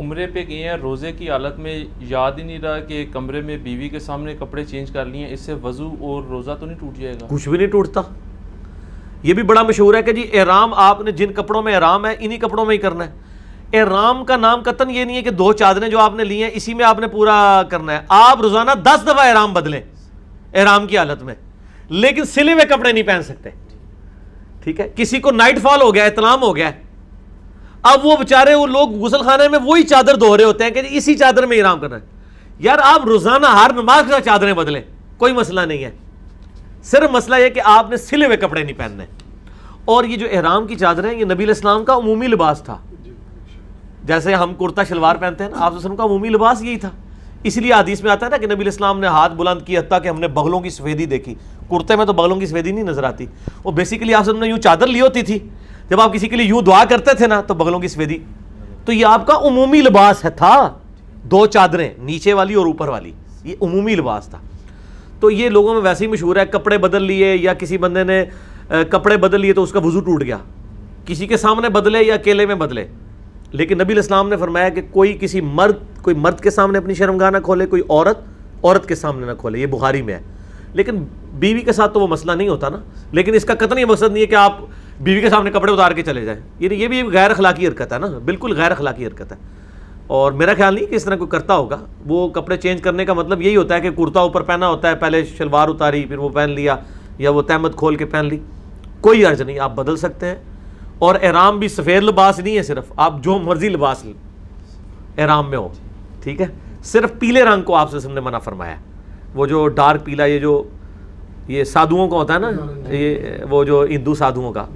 عمرے پہ گئے ہیں، روزے کی حالت میں یاد ہی نہیں رہا کہ کمرے میں بیوی کے سامنے کپڑے چینج کر لیے، اس سے وضو اور روزہ تو نہیں ٹوٹ جائے گا؟ کچھ بھی نہیں ٹوٹتا۔ یہ بھی بڑا مشہور ہے کہ جی احرام آپ نے جن کپڑوں میں احرام ہے، انہی کپڑوں میں ہی کرنا ہے۔ احرام کا نام قطن یہ نہیں ہے کہ دو چادریں جو آپ نے لی ہیں، اسی میں آپ نے پورا کرنا ہے۔ آپ روزانہ دس دفعہ احرام بدلیں احرام کی حالت میں۔ لیکن سلے ہوئے کپڑے نہیں پہن سکتے۔ ٹھیک ہے؟ کسی کو نائٹ فال ہو گیا اطلام ہو گیا ہے اب وہ بےچارے وہ لوگ غسل خانے میں وہی چادر دھو رہے ہوتے ہیں کہ جی اسی چادر میں احرام کرنا ہے یار آپ روزانہ ہر نماز کے چادریں بدلیں، کوئی مسئلہ نہیں ہے۔ صرف مسئلہ یہ کہ آپ نے سلے ہوئے کپڑے نہیں پہننے۔ اور یہ جو احرام کی چادریں یہ نبی الاسلام کا عمومی لباس تھا۔ جیسے ہم کرتا شلوار پہنتے ہیں نا، آپ وسلم کا عمومی لباس یہی تھا۔ اس لیے حدیث میں آتا ہے نا کہ نبی الاسلام نے ہاتھ بلند کی حتیٰ کہ ہم نے بغلوں کی سفیدی دیکھی۔ کرتے میں تو بغلوں کی سفیدی نہیں نظر آتی۔ وہ بیسیکلی آپ نے یوں چادر لی ہوتی تھی۔ جب آپ کسی کے لیے یوں دعا کرتے تھے نا تو بغلوں کی سفیدی، تو یہ آپ کا عمومی لباس ہے، تھا۔ دو چادریں، نیچے والی اور اوپر والی۔ یہ عمومی لباس تھا۔ تو یہ لوگوں میں ویسے ہی مشہور ہے، کپڑے بدل لیے یا کسی بندے نے کپڑے بدل لیے تو اس کا وضو ٹوٹ گیا۔ کسی کے سامنے بدلے یا اکیلے میں بدلے۔ لیکن نبی الاسلام نے فرمایا کہ کوئی کسی مرد، کوئی مرد کے سامنے اپنی شرمگاہ نہ کھولے، کوئی عورت عورت کے سامنے نہ کھولے۔ یہ بخاری میں ہے۔ لیکن بیوی کے ساتھ تو وہ مسئلہ نہیں ہوتا نا۔ لیکن اس کا قطن یہ مقصد نہیں ہے کہ آپ بیوی کے سامنے کپڑے اتار کے چلے جائیں۔ یہ بھی غیر اخلاقی حرکت ہے نا۔ بالکل غیر اخلاقی حرکت ہے۔ اور میرا خیال نہیں کہ اس طرح کوئی کرتا ہوگا۔ وہ کپڑے چینج کرنے کا مطلب یہی ہوتا ہے کہ کرتا اوپر پہنا ہوتا ہے، پہلے شلوار اتاری، پھر وہ پہن لیا یا وہ تحمد کھول کے پہن لی۔ کوئی عرض نہیں، آپ بدل سکتے ہیں۔ اور احرام بھی سفید لباس نہیں ہے صرف، آپ جو مرضی لباس احرام میں ہو، ٹھیک ہے؟ صرف پیلے رنگ کو آپ سے سب نے منع فرمایا۔ وہ جو ڈارک پیلا، یہ جو یہ سادھوؤں کا ہوتا ہے نا، یہ وہ جو ہندو سادھوؤں کا۔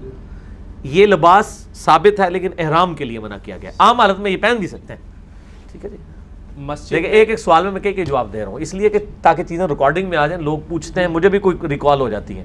یہ لباس ثابت ہے لیکن احرام کے لیے منع کیا گیا عام حالت میں یہ پہن بھی سکتے ہیں۔ ٹھیک ہے جی؟ مسجد ایک ایک سوال میں میں کئی کئی جواب دے رہا ہوں۔ اس لیے کہ تاکہ چیزیں ریکارڈنگ میں آ جائیں لوگ پوچھتے ہیں مجھے بھی کوئی ریکال ہو جاتی ہیں